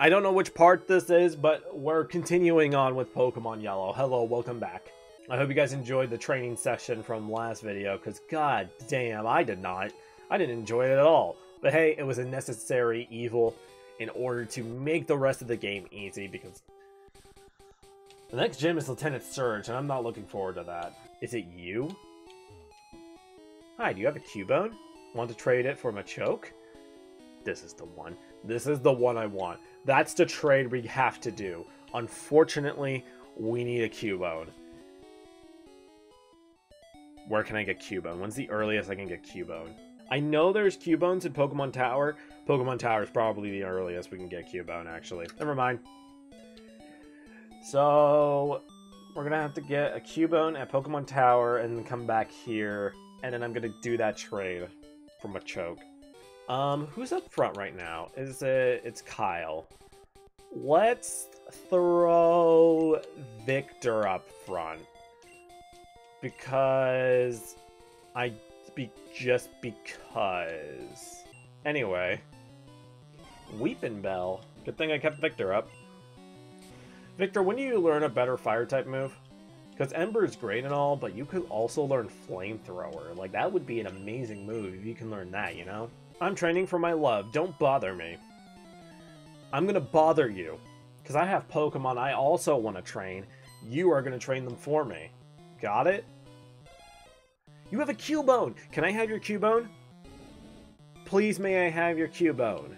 I don't know which part this is, but we're continuing on with Pokemon Yellow. Hello, welcome back. I hope you guys enjoyed the training session from last video, because god damn, I did not. I didn't enjoy it at all. But hey, it was a necessary evil in order to make the rest of the game easy, because the next gym is Lieutenant Surge, and I'm not looking forward to that. Is it you? Hi, do you have a Cubone? Want to trade it for Machoke? This is the one. This is the one I want. That's the trade we have to do. Unfortunately, we need a Cubone. Where can I get Cubone? When's the earliest I can get Cubone? I know there's Cubones in Pokemon Tower. Pokemon Tower is probably the earliest we can get Cubone, actually. Never mind. So, we're going to have to get a Cubone at Pokemon Tower and then come back here. And then I'm going to do that trade for Machoke. Um, who's up front right now? Is it... It's Kyle. Let's throw Victor up front. Because... I... Be, just because... Anyway. Weepinbell. Good thing I kept Victor up. Victor, when do you learn a better fire-type move? Because Ember is great and all, but you could also learn Flamethrower. Like, that would be an amazing move if you can learn that, you know? I'm training for my love. Don't bother me. I'm gonna bother you. Because I have Pokemon I also want to train. You are gonna train them for me. Got it? You have a Cubone! Can I have your Cubone? Please may I have your Cubone?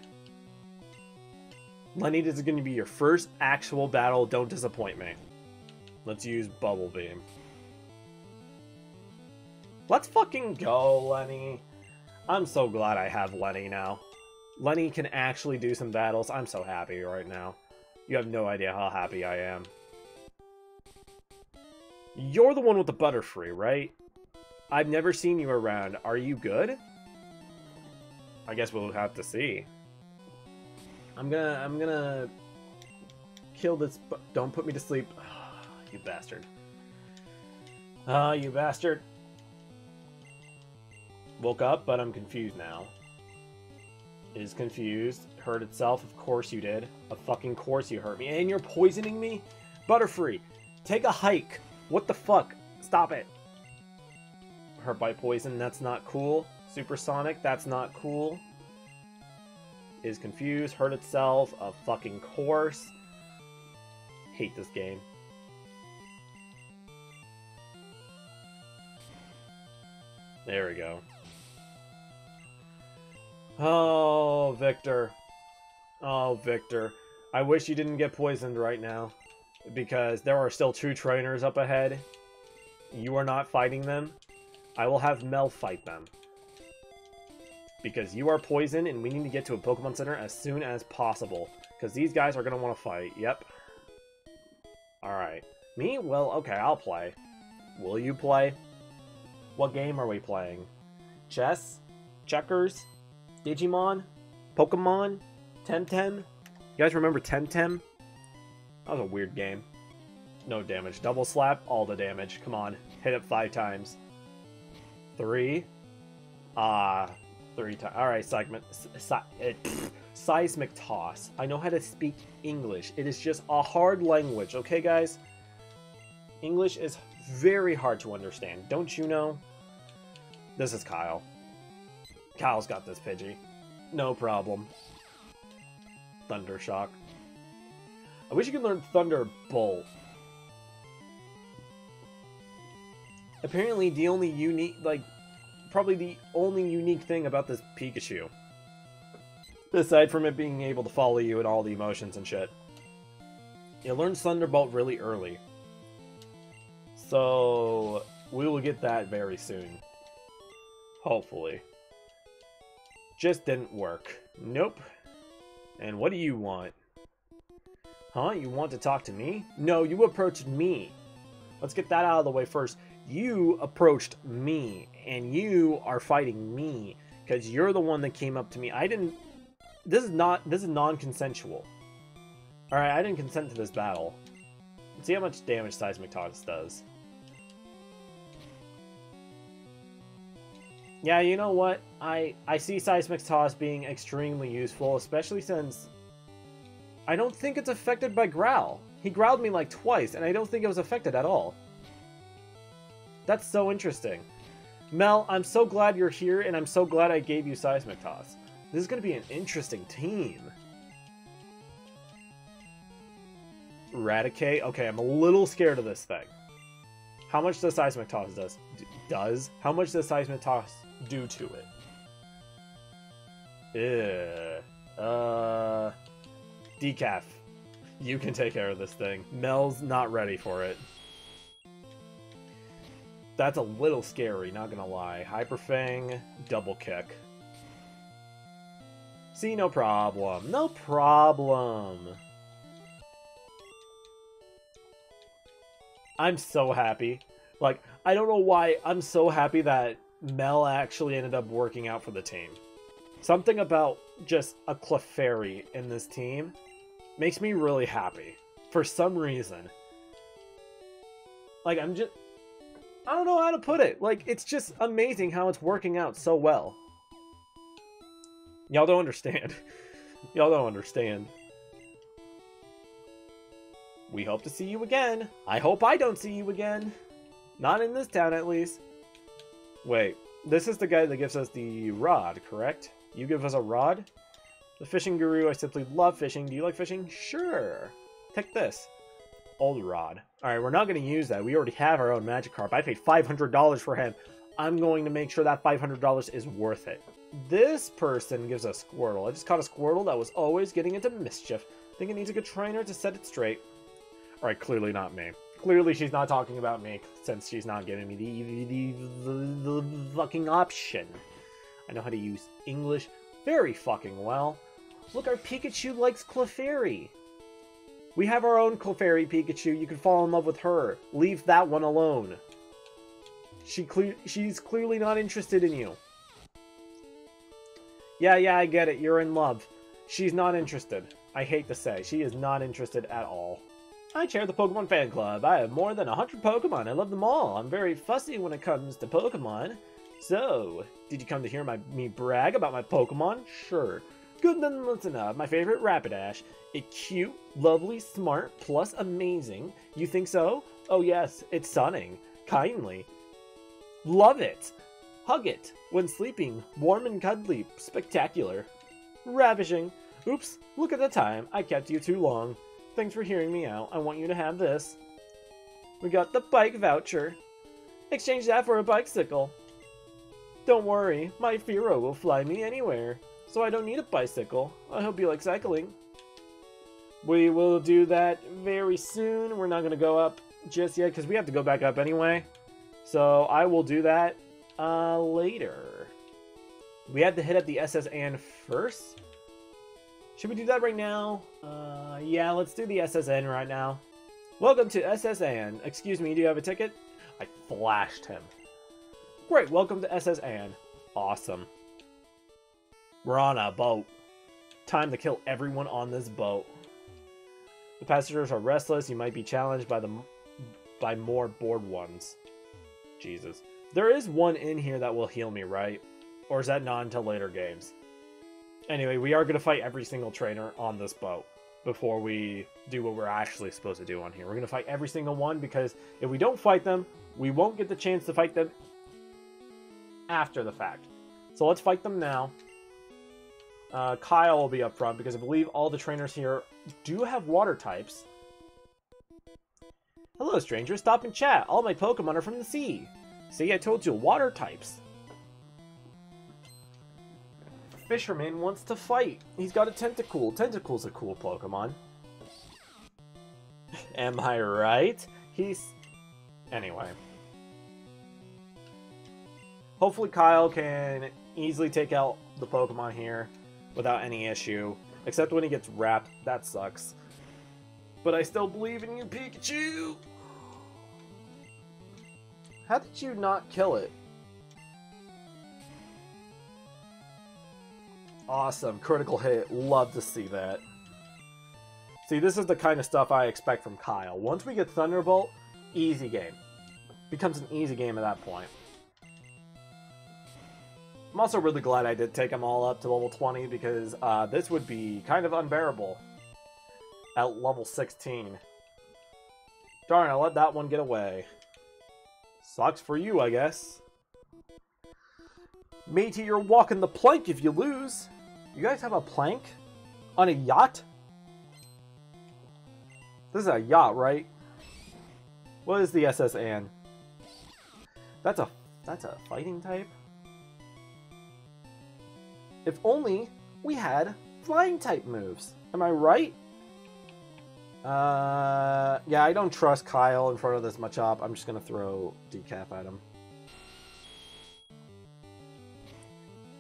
Lenny, this is going to be your first actual battle. Don't disappoint me. Let's use Bubble Beam. Let's fucking go, Lenny. I'm so glad I have Lenny now. Lenny can actually do some battles. I'm so happy right now. You have no idea how happy I am. You're the one with the Butterfree, right? I've never seen you around. Are you good? I guess we'll have to see. I'm gonna, I'm gonna kill this. Don't put me to sleep, you bastard. Ah, uh, you bastard. Woke up, but I'm confused now. Is confused. Hurt itself. Of course you did. Of fucking course you hurt me. And you're poisoning me? Butterfree, take a hike. What the fuck? Stop it. Hurt by poison, that's not cool. Supersonic, that's not cool. Is confused, hurt itself, of fucking course. Hate this game. There we go. Oh, Victor. Oh, Victor. I wish you didn't get poisoned right now. Because there are still two trainers up ahead. You are not fighting them. I will have Mel fight them. Because you are poisoned and we need to get to a Pokemon Center as soon as possible. Because these guys are going to want to fight. Yep. Alright. Me? Well, okay, I'll play. Will you play? What game are we playing? Chess? Checkers? Digimon? Pokemon? Temtem? You guys remember Temtem? That was a weird game. No damage. Double slap, all the damage. Come on. Hit it five times. Three. Ah, uh, three times. Alright, segment. Eh, seismic toss. I know how to speak English. It is just a hard language, okay, guys? English is very hard to understand. Don't you know? This is Kyle. Kyle's got this Pidgey. No problem. Thundershock. I wish you could learn Thunderbolt. Apparently the only unique, like, probably the only unique thing about this Pikachu. Aside from it being able to follow you and all the emotions and shit. It learns Thunderbolt really early. So, we will get that very soon. Hopefully. Just didn't work. Nope. And what do you want? Huh? You want to talk to me? No, you approached me. Let's get that out of the way first. You approached me, and you are fighting me because you're the one that came up to me. I didn't. This is not. This is non-consensual. All right, I didn't consent to this battle. Let's see how much damage Seismic Toss does. Yeah, you know what? I I see Seismic Toss being extremely useful, especially since I don't think it's affected by Growl. He growled me like twice, and I don't think it was affected at all. That's so interesting. Mel, I'm so glad you're here, and I'm so glad I gave you Seismic Toss. This is going to be an interesting team. Raticate? Okay, I'm a little scared of this thing. How much does Seismic Toss does? does? How much does Seismic Toss do to it? Uh... Decaf. You can take care of this thing. Mel's not ready for it. That's a little scary, not gonna lie. Hyper Fang, double kick. See, no problem. No problem. I'm so happy. Like, I don't know why, I'm so happy that Mel actually ended up working out for the team. Something about just a Clefairy in this team makes me really happy. For some reason. Like, I'm just... I don't know how to put it. Like, it's just amazing how it's working out so well. Y'all don't understand. Y'all don't understand. We hope to see you again. I hope I don't see you again. Not in this town, at least. Wait, this is the guy that gives us the rod, correct? You give us a rod? The fishing guru, I simply love fishing. Do you like fishing? Sure. Take this. Old rod. Alright, we're not going to use that. We already have our own Magikarp. I paid $500 for him. I'm going to make sure that $500 is worth it. This person gives a Squirtle. I just caught a Squirtle that was always getting into mischief. I think it needs a good trainer to set it straight. Alright, clearly not me. Clearly she's not talking about me, since she's not giving me the, the fucking option. I know how to use English very fucking well. Look, our Pikachu likes Clefairy. We have our own Clefairy Pikachu. You can fall in love with her. Leave that one alone. She cle she's clearly not interested in you. Yeah, yeah, I get it. You're in love. She's not interested. I hate to say. She is not interested at all. I chair the Pokemon fan club. I have more than 100 Pokemon. I love them all. I'm very fussy when it comes to Pokemon. So, did you come to hear my me brag about my Pokemon? Sure. Good then listen up. My favorite Rapidash. A cute, lovely, smart, plus amazing. You think so? Oh yes, it's stunning. Kindly. Love it. Hug it. When sleeping, warm and cuddly. Spectacular. Ravishing. Oops, look at the time. I kept you too long. Thanks for hearing me out. I want you to have this. We got the bike voucher. Exchange that for a bicycle. Don't worry, my Fearow will fly me anywhere, so I don't need a bicycle. I hope you like cycling. We will do that very soon. We're not going to go up just yet because we have to go back up anyway. So I will do that uh, later. We have to hit up the SS Anne first. Should we do that right now? Uh, yeah, let's do the SS Anne right now. Welcome to SS Anne. Excuse me, do you have a ticket? I flashed him. Great, welcome to SS Anne. Awesome. We're on a boat. Time to kill everyone on this boat. The passengers are restless. You might be challenged by the by more bored ones. Jesus. There is one in here that will heal me, right? Or is that not until later games? Anyway, we are going to fight every single trainer on this boat before we do what we're actually supposed to do on here. We're going to fight every single one because if we don't fight them, we won't get the chance to fight them after the fact. So let's fight them now. Uh, Kyle will be up front because I believe all the trainers here do have water types. Hello, stranger. Stop and chat. All my Pokemon are from the sea. See, I told you, water types. Fisherman wants to fight. He's got a Tentacool. Tentacle's a cool Pokemon. Am I right? He's... Anyway. Hopefully Kyle can easily take out the Pokemon here without any issue. Except when he gets wrapped. That sucks. But I still believe in you, Pikachu! How did you not kill it? Awesome. Critical hit. Love to see that. See, this is the kind of stuff I expect from Kyle. Once we get Thunderbolt, easy game. Becomes an easy game at that point. I'm also really glad I did take them all up to level 20 because uh, this would be kind of unbearable. at level 16. Darn, I let that one get away. Sucks for you, I guess. Matey, you're walking the plank if you lose. You guys have a plank? On a yacht? This is a yacht, right? What is the SS Anne? That's a that's a fighting type? If only we had flying type moves. Am I right? Uh, yeah, I don't trust Kyle in front of this Machop. I'm just gonna throw decaf at him.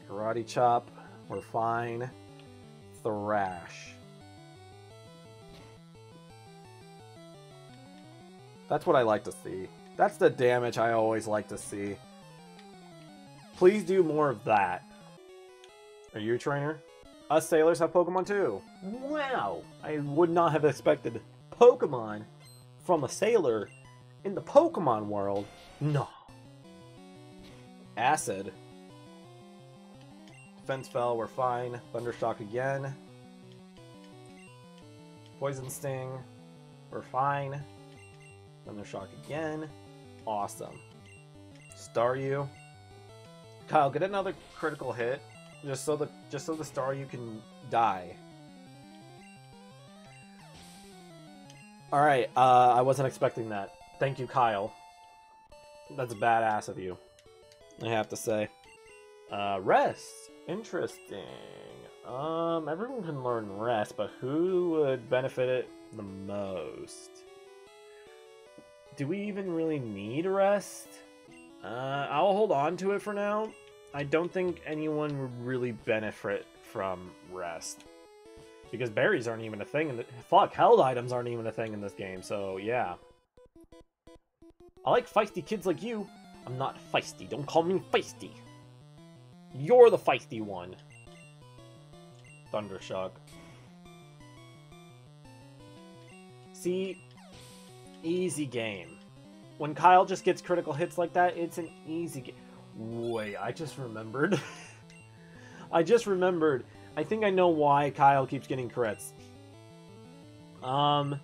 Karate chop. We're fine. Thrash. That's what I like to see. That's the damage I always like to see. Please do more of that. Are you a trainer? Us sailors have Pokemon too. Wow! I would not have expected Pokemon from a sailor in the Pokemon world. No. Acid. Defense fell, we're fine. Thundershock again. Poison Sting, we're fine. Thundershock again. Awesome. Staryu. Kyle, get another critical hit. Just so the just so the Staryu can die. Alright, uh, I wasn't expecting that. Thank you, Kyle. That's badass of you. I have to say. Uh, rest. Interesting. Um, everyone can learn rest, but who would benefit it the most? Do we even really need rest? Uh, I'll hold on to it for now. I don't think anyone would really benefit from rest. Because berries aren't even a thing in the- Fuck, held items aren't even a thing in this game, so yeah. I like feisty kids like you. I'm not feisty, don't call me feisty. You're the feisty one. Thundershock. See, easy game. When Kyle just gets critical hits like that, it's an easy game. Wait, I just remembered. I just remembered. I think I know why Kyle keeps getting crits. Um,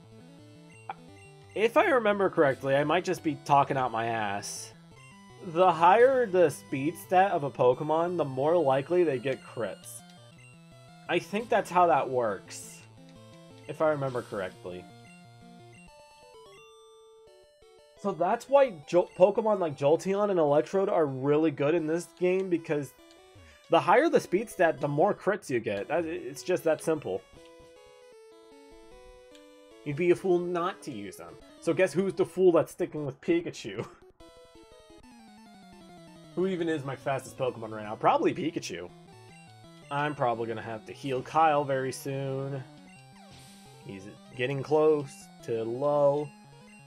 if I remember correctly, I might just be talking out my ass. The higher the speed stat of a Pokemon, the more likely they get crits. I think that's how that works. If I remember correctly. So that's why Pokemon like Jolteon and Electrode are really good in this game because the higher the speed stat, the more crits you get. It's just that simple. You'd be a fool not to use them. So guess who's the fool that's sticking with Pikachu? Who even is my fastest Pokemon right now? Probably Pikachu. I'm probably going to have to heal Kyle very soon. He's getting close to low.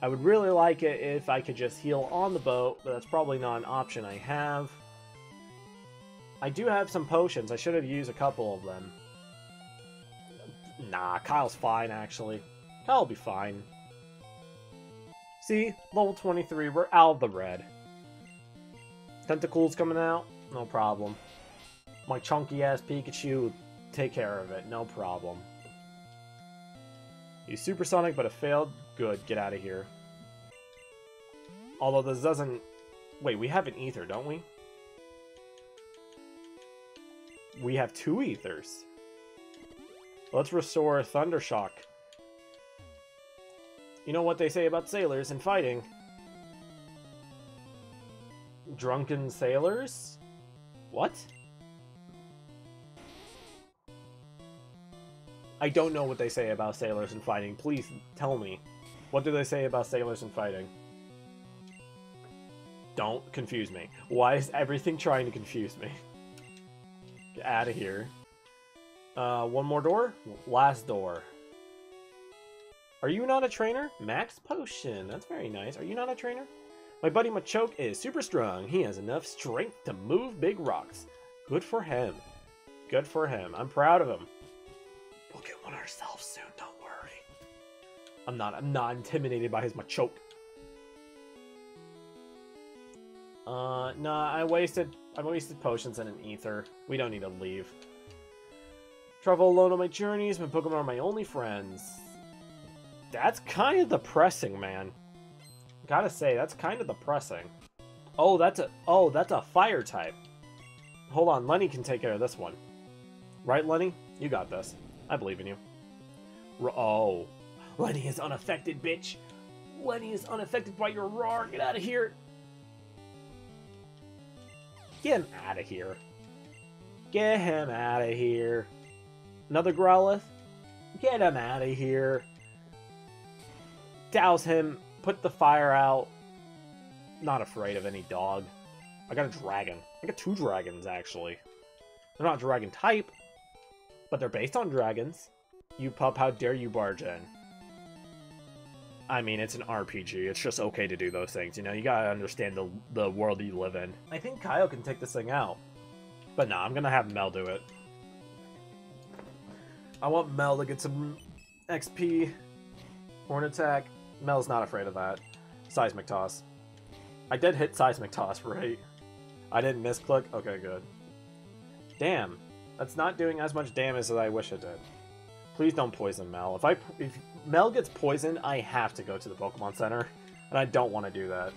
I would really like it if I could just heal on the boat, but that's probably not an option I have. I do have some potions. I should have used a couple of them. Nah, Kyle's fine, actually. Kyle will be fine. See? Level 23, we're out of the red. Tentacles coming out? No problem. My chunky-ass Pikachu take care of it, no problem. He's supersonic, but it failed. Good, get out of here. Although this doesn't... Wait, we have an ether, don't we? We have two ethers. Let's restore Thundershock. You know what they say about sailors and fighting? Drunken sailors? What? I don't know what they say about sailors and fighting. Please tell me. What do they say about sailors and fighting? Don't confuse me. Why is everything trying to confuse me? Get out of here. Uh, one more door? Last door. Are you not a trainer? Max Potion. That's very nice. Are you not a trainer? My buddy Machoke is super strong. He has enough strength to move big rocks. Good for him. Good for him. I'm proud of him. We'll get one ourselves soon, don't worry. I'm not I'm not intimidated by his Machoke. Uh nah, I wasted I wasted potions and an ether. We don't need to leave. Travel alone on my journeys, my Pokemon are my only friends. That's kind of depressing, man. Gotta say, that's kind of depressing. Oh, that's a oh, that's a fire type. Hold on, Lenny can take care of this one. Right, Lenny? You got this. I believe in you. R oh. Lenny is unaffected, bitch. Lenny is unaffected by your roar. Get out of here. Get him out of here. Get him out of here. Another Growlithe? Get him out of here. Douse him. Put the fire out. Not afraid of any dog. I got a dragon. I got two dragons, actually. They're not dragon type, but they're based on dragons. You pup, how dare you barge in? I mean, it's an RPG. It's just okay to do those things, you know? You gotta understand the, the world you live in. I think Kyle can take this thing out. But nah, I'm gonna have Mel do it. I want Mel to get some XP. Horn attack. Mel's not afraid of that. Seismic toss. I did hit seismic toss, right? I didn't misclick? Okay, good. Damn. That's not doing as much damage as I wish it did. Please don't poison Mel. If I if Mel gets poisoned, I have to go to the Pokemon Center, and I don't want to do that.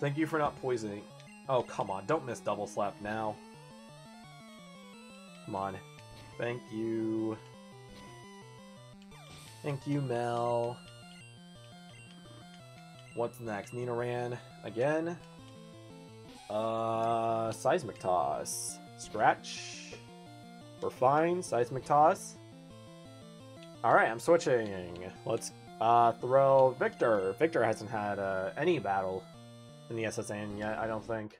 Thank you for not poisoning. Oh, come on. Don't miss Double Slap now. Come on. Thank you. Thank you, Mel. What's next? Nidoran again. Uh, Seismic Toss. Scratch. We're fine. Seismic Toss. Alright, I'm switching. Let's uh, throw Victor. Victor hasn't had uh, any battle in the SS Anne yet, I don't think.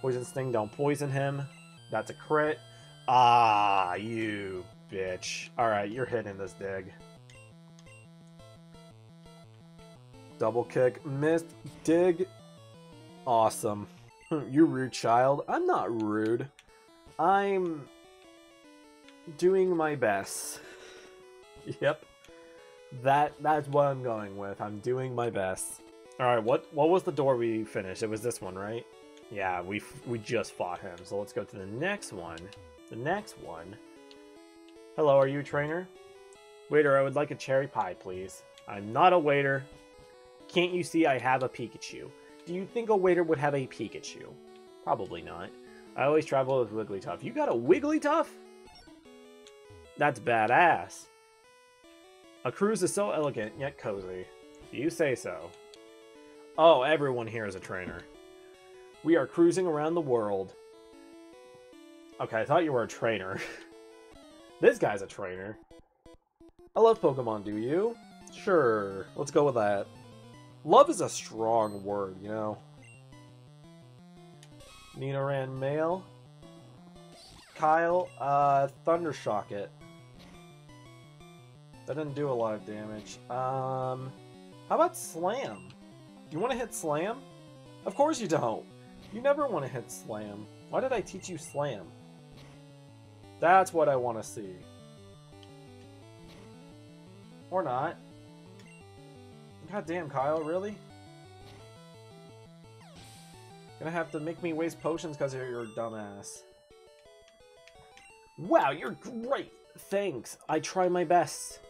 Poison Sting, don't poison him. That's a crit. Ah, you bitch. Alright, you're hitting this dig. Double kick. Missed. Dig. Awesome. you rude child. I'm not rude. I'm doing my best. yep. That that's what I'm going with. I'm doing my best. All right, what what was the door we finished? It was this one, right? Yeah, we we just fought him. So let's go to the next one. The next one. Hello, are you a trainer? Waiter, I would like a cherry pie, please. I'm not a waiter. Can't you see I have a Pikachu? Do you think a waiter would have a Pikachu? Probably not. I always travel with Wigglytuff. You got a Wigglytuff? That's badass. A cruise is so elegant, yet cozy. You say so. Oh, everyone here is a trainer. We are cruising around the world. Okay, I thought you were a trainer. this guy's a trainer. I love Pokemon, do you? Sure, let's go with that. Love is a strong word, you know? Nidoran male. Kyle, uh, Thundershock it. That didn't do a lot of damage. Um, how about Slam? Do you want to hit Slam? Of course you don't. You never want to hit Slam. Why did I teach you Slam? That's what I want to see. Or not. God damn, Kyle, really? Gonna have to make me waste potions because you're a dumbass. Wow, you're great! Thanks, I try my best.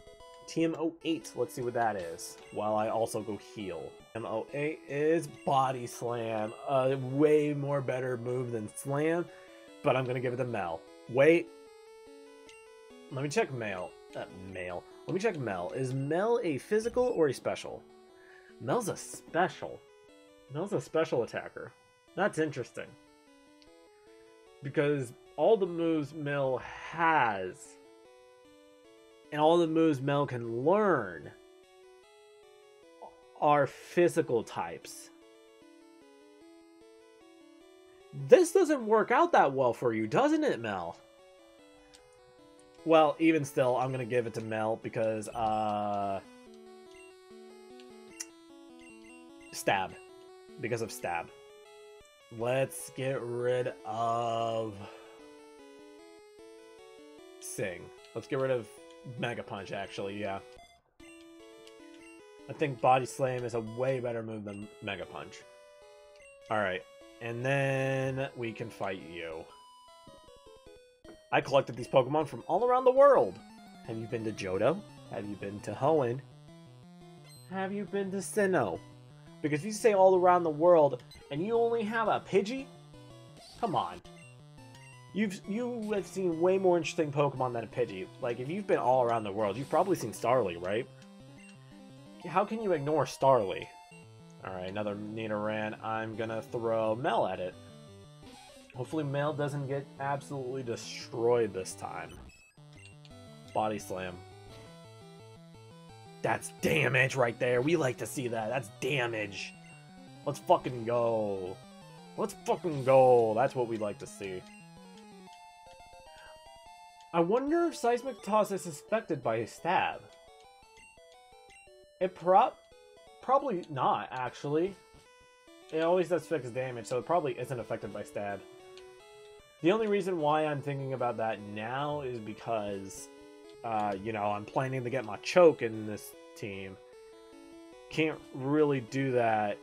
TM08, let's see what that is, while I also go heal. TM08 is Body Slam, a way more better move than Slam, but I'm gonna give it to Mel. Wait. Let me check Mel. Uh, Mel. Let me check Mel. Is Mel a physical or a special? Mel's a special. Mel's a special attacker. That's interesting. Because all the moves Mel has and all the moves Mel can learn are physical types. This doesn't work out that well for you, doesn't it, Mel? Well, even still, I'm going to give it to Mel because, uh... Stab. Because of Stab. Let's get rid of... Sing. Let's get rid of Mega Punch, actually, yeah. I think Body Slam is a way better move than Mega Punch. Alright, and then we can fight you. I collected these Pokemon from all around the world. Have you been to Johto? Have you been to Hoenn? Have you been to Sinnoh? Because you say all around the world and you only have a Pidgey, come on. You've you have seen way more interesting Pokemon than a Pidgey. Like if you've been all around the world, you've probably seen Starly, right? How can you ignore Starly? Alright, another Nidoran. I'm gonna throw Mel at it. Hopefully Mel doesn't get absolutely destroyed this time. Body Slam. That's damage right there. We like to see that. That's damage. Let's fucking go. Let's fucking go. That's what we'd like to see. I wonder if Seismic Toss is affected by his stab. It prop probably not, actually. It always does fix damage, so it probably isn't affected by stab. The only reason why I'm thinking about that now is because uh, you know, I'm planning to get Machoke in this team. Can't really do that.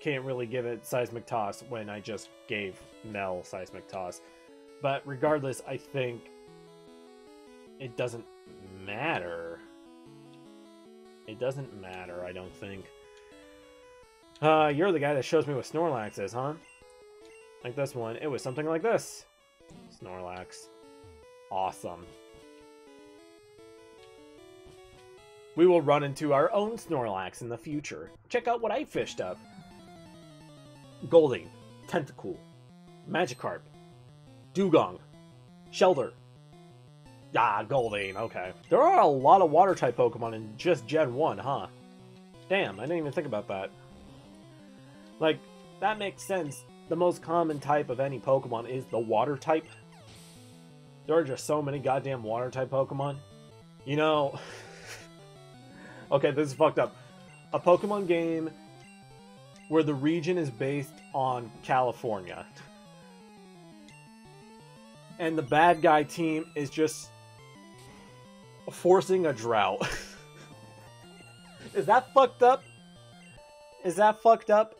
Can't really give it Seismic Toss when I just gave Mel Seismic Toss. But regardless, I think it doesn't matter. It doesn't matter, I don't think. Uh, you're the guy that shows me what Snorlax is, huh? Like this one. It was something like this. Snorlax awesome. We will run into our own Snorlax in the future. Check out what I fished up. Goldeen, Tentacool, Magikarp, Dewgong, Shellder. Ah, Goldeen, okay. There are a lot of water-type Pokemon in just Gen 1, huh? Damn, I didn't even think about that. Like, that makes sense. The most common type of any Pokemon is the water type. There are just so many goddamn water type Pokemon. You know. okay, this is fucked up. A Pokemon game where the region is based on California. And the bad guy team is just forcing a drought. is that fucked up? Is that fucked up?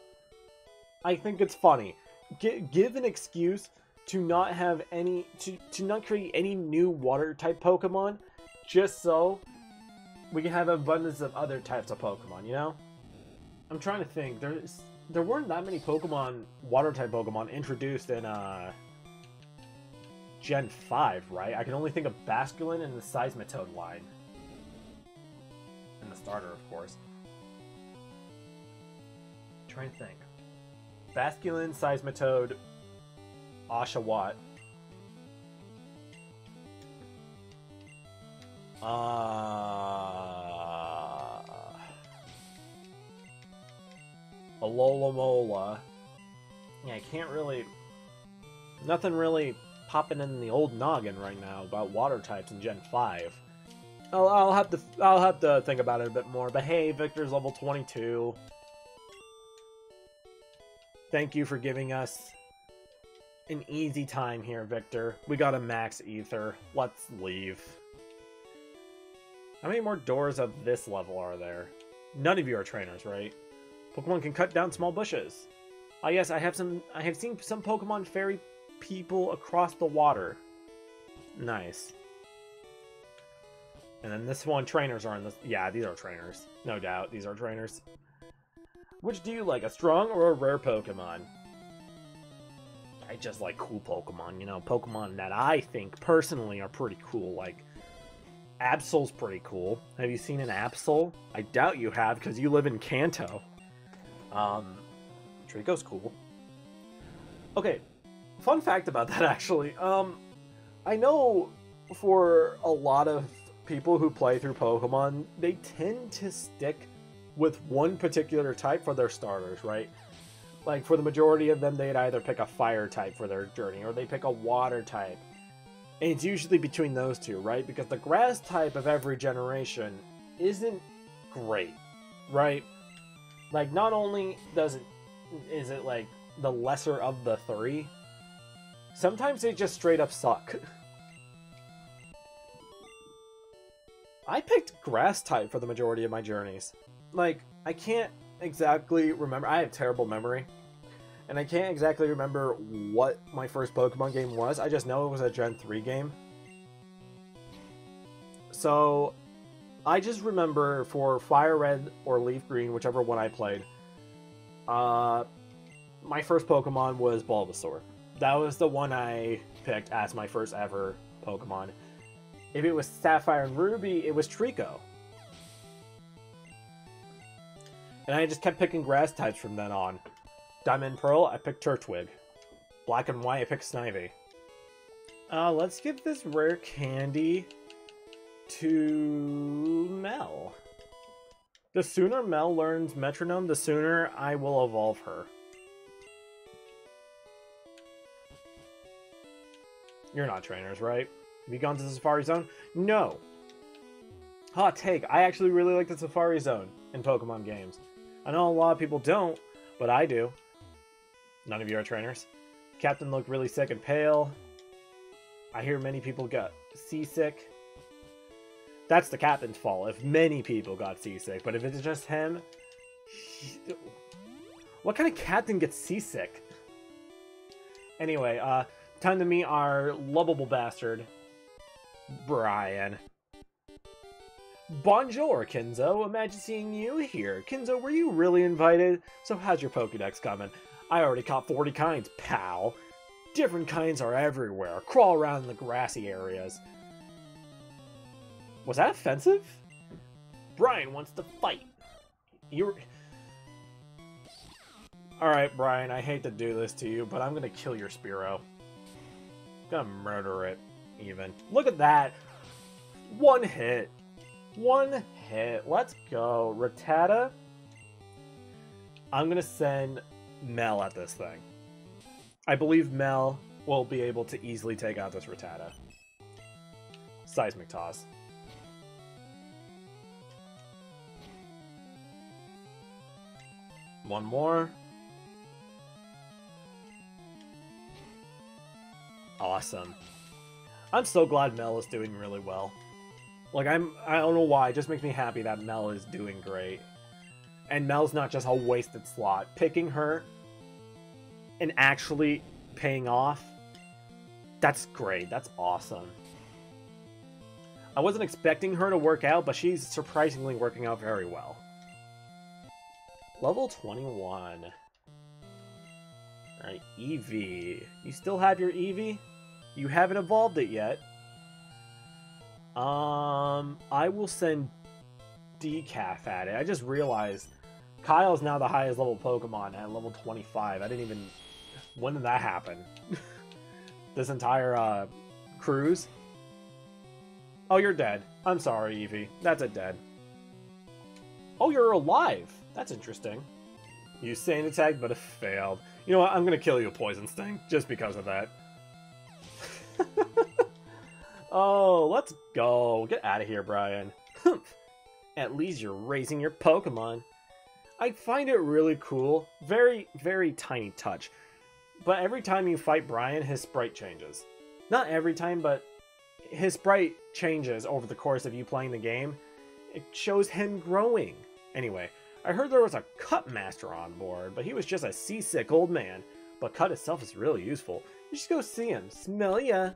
I think it's funny. G give an excuse to not have any to to not create any new water type Pokemon, just so we can have abundance of other types of Pokemon. You know, I'm trying to think. There's there weren't that many Pokemon water type Pokemon introduced in uh Gen 5, right? I can only think of Basculin and the Seismitoad line. And the starter, of course. I'm trying to think. Basculin, Seismitoad, Oshawott. Uh, Alola Yeah, I can't really... Nothing really popping in the old noggin right now about water types in Gen 5. I'll, I'll have to I'll have to think about it a bit more. But hey, Victor's level 22. Thank you for giving us an easy time here, Victor. We got a max ether. Let's leave. How many more doors of this level are there? None of you are trainers, right? Pokemon can cut down small bushes. Ah, yes, I have some. I have seen some Pokemon ferry people across the water. Nice. And then this one, trainers are in this. Yeah, these are trainers. No doubt, these are trainers. Which do you like, a strong or a rare Pokemon? I just like cool Pokemon, you know, Pokemon that I think personally are pretty cool. Like, Absol's pretty cool. Have you seen an Absol? I doubt you have because you live in Kanto. Um, Draco's cool. Okay, fun fact about that actually. Um, I know for a lot of people who play through Pokemon, they tend to stick with one particular type for their starters, right? like for the majority of them they'd either pick a fire type for their journey or they pick a water type and it's usually between those two right because the grass type of every generation isn't great right like not only does it is it like the lesser of the three sometimes they just straight up suck I picked grass type for the majority of my journeys like I can't exactly remember. I have terrible memory. And I can't exactly remember what my first Pokemon game was. I just know it was a Gen 3 game. So, I just remember for Fire Red or Leaf Green, whichever one I played, uh, my first Pokemon was Bulbasaur. That was the one I picked as my first ever Pokemon. If it was Sapphire and Ruby, it was Treecko. And I just kept picking grass types from then on. Diamond Pearl, I picked Turtwig. Black and White, I picked Snivy. Uh, let's give this rare candy to Mel. The sooner Mel learns Metronome, the sooner I will evolve her. You're not trainers, right? Have you gone to the Safari Zone? No. Hot take, I actually really like the Safari Zone in Pokemon games. I know a lot of people don't, but I do. None of you are trainers. Captain looked really sick and pale. I hear many people got seasick. That's the captain's fault if many people got seasick, but if it's just him... What kind of captain gets seasick? Anyway, uh, time to meet our lovable bastard, Brian. Bonjour, Kenzo. Imagine seeing you here. Kenzo, were you really invited? So how's your Pokedex coming? I already caught 40 kinds, pal. Different kinds are everywhere. Crawl around in the grassy areas. Was that offensive? Brian wants to fight. You're... Alright, Brian, I hate to do this to you, but I'm gonna kill your Spearow. Gonna murder it, even. Look at that! One hit. One hit. Let's go. Rattata. I'm to send Mel at this thing. I believe Mel will be able to easily take out this Rattata. Seismic Toss. One more. Awesome. I'm so glad Mel is doing really well. Like I'm I don't know why, it just makes me happy that Mel is doing great. And Mel's not just a wasted slot. Picking her and actually paying off, that's great. That's awesome. I wasn't expecting her to work out, but she's surprisingly working out very well. Level 21. Alright, Eevee. You still have your Eevee? You haven't evolved it yet. Um, I will send Decaf at it. I just realized Kyle is now the highest level Pokemon at level 25. I didn't even... When did that happen? this entire, uh, cruise? Oh, you're dead. I'm sorry, Eevee. That's a dead. Oh, you're alive. That's interesting. You sand attack, but it failed. You know what? I'm gonna kill you, Poison Sting, just because of that. Oh, let's go. Get out of here, Brian. Humph. At least you're raising your Pokemon. I find it really cool. Very, very tiny touch. But every time you fight Brian, his sprite changes. Not every time, but his sprite changes over the course of you playing the game. It shows him growing. Anyway, I heard there was a Cut Master on board, but he was just a seasick old man. But Cut itself is really useful. You should go see him. Smell ya!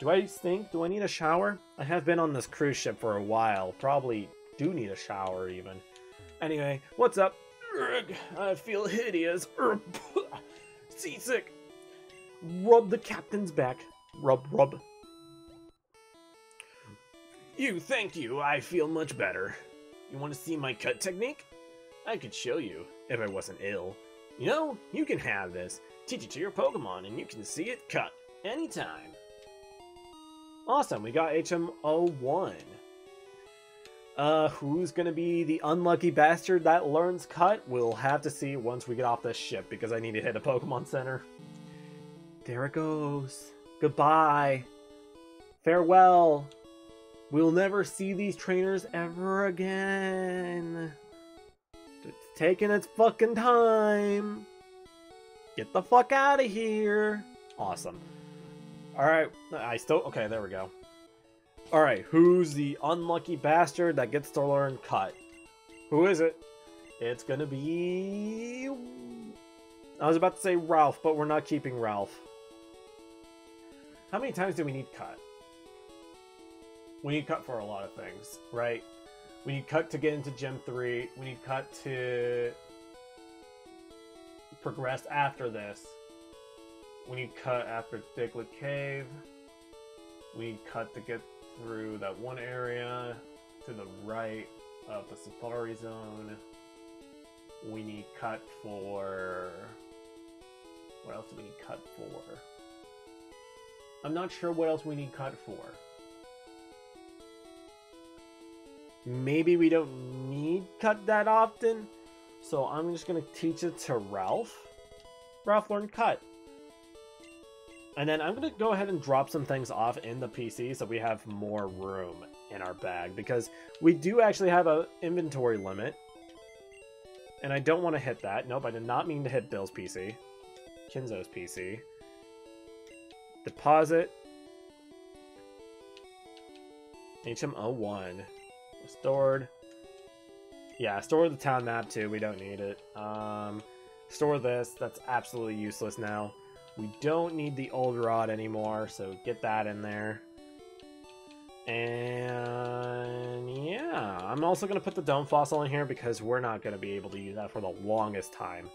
Do I stink? Do I need a shower? I have been on this cruise ship for a while. Probably do need a shower, even. Anyway, what's up? Urgh, I feel hideous. Urgh, seasick. Rub the captain's back. Rub, rub. You, thank you. I feel much better. You want to see my cut technique? I could show you, if I wasn't ill. You know, you can have this. Teach it to your Pokemon, and you can see it cut anytime. Awesome, we got HM01. Uh, who's gonna be the unlucky bastard that learns cut? We'll have to see once we get off this ship, because I need to hit a Pokemon Center. There it goes. Goodbye. Farewell. We'll never see these trainers ever again. It's taking its fucking time. Get the fuck out of here. Awesome. Alright, I still... Okay, there we go. Alright, who's the unlucky bastard that gets to learn cut? Who is it? It's gonna be... I was about to say Ralph, but we're not keeping Ralph. How many times do we need cut? We need cut for a lot of things, right? We need cut to get into Gem 3. We need cut to progress after this. We need cut after Diglett Cave. We need cut to get through that one area to the right of the Safari Zone. We need cut for... What else do we need cut for? I'm not sure what else we need cut for. Maybe we don't need cut that often, so I'm just gonna teach it to Ralph. Ralph learned cut. And then I'm gonna go ahead and drop some things off in the PC so we have more room in our bag because we do actually have an inventory limit. And I don't want to hit that. Nope, I did not mean to hit Bill's PC. Kinzo's PC. Deposit. HM01. Stored. Yeah, store the town map too. We don't need it. Um, store this. That's absolutely useless now. We don't need the old rod anymore, so get that in there. And yeah, I'm also going to put the dome fossil in here because we're not going to be able to use that for the longest time.